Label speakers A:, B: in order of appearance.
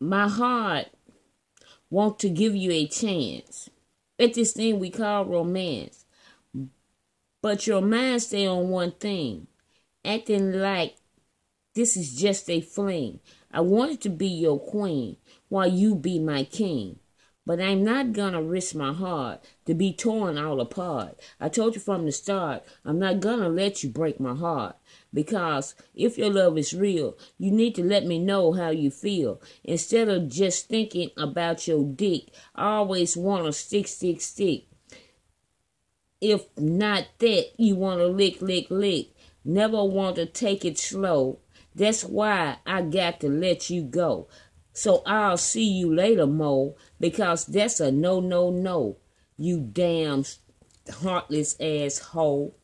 A: my heart want to give you a chance at this thing we call romance. But your mind stay on one thing, acting like this is just a fling. I wanted to be your queen while you be my king. But I'm not gonna risk my heart to be torn all apart. I told you from the start, I'm not gonna let you break my heart. Because if your love is real, you need to let me know how you feel. Instead of just thinking about your dick, I always wanna stick, stick, stick. If not that, you wanna lick, lick, lick. Never want to take it slow. That's why I got to let you go. So I'll see you later, Mo, because that's a no, no, no. You damn heartless asshole.